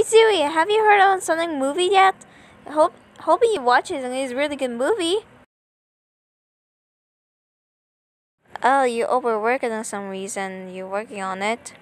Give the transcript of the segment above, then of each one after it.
Hey Siri, have you heard of something movie yet? Hope hoping you watch it and it's a really good movie. Oh, you overwork it for some reason. You're working on it.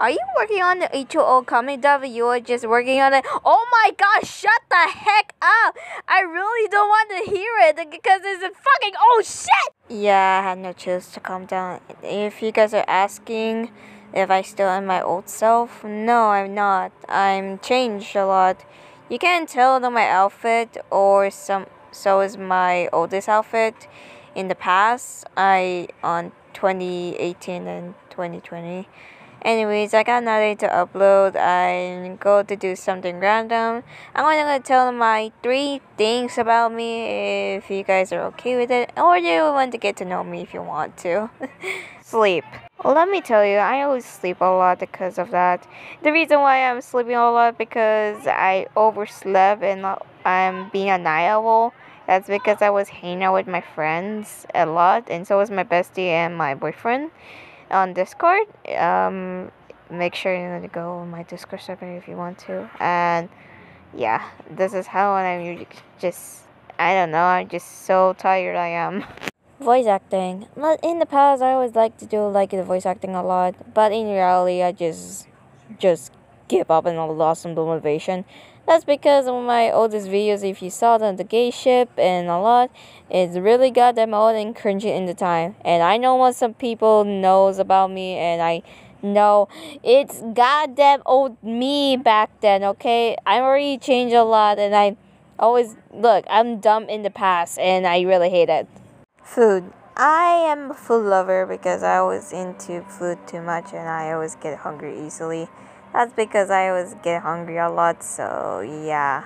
Are you working on the H2O coming dub? You're just working on it. Oh my gosh, shut the heck up! I really don't want to hear it because it's a fucking oh shit! Yeah, I had no choice to calm down. If you guys are asking if I still am my old self, no, I'm not. I'm changed a lot. You can tell that my outfit or some so is my oldest outfit in the past. I on 2018 and 2020. Anyways, I got nothing to upload. I'm going to do something random. I'm to tell my three things about me if you guys are okay with it, or you want to get to know me if you want to. Sleep. Let me tell you, I always sleep a lot because of that. The reason why I'm sleeping a lot because I overslept and I'm being a night owl. That's because I was hanging out with my friends a lot, and so was my bestie and my boyfriend on Discord. Um, make sure you go on my Discord server if you want to. And yeah, this is how I'm just. I don't know. I'm just so tired. I am. Voice acting. In the past, I always like to do like the voice acting a lot, but in reality, I just just give up and I lost some motivation. That's because of my oldest videos, if you saw them, the gay ship and a lot, it's really got them old and cringy in the time. And I know what some people knows about me and I know it's goddamn old me back then, okay? I already changed a lot and I always, look, I'm dumb in the past and I really hate it. Food. I am a food lover because I was into food too much and I always get hungry easily. That's because I always get hungry a lot, so yeah.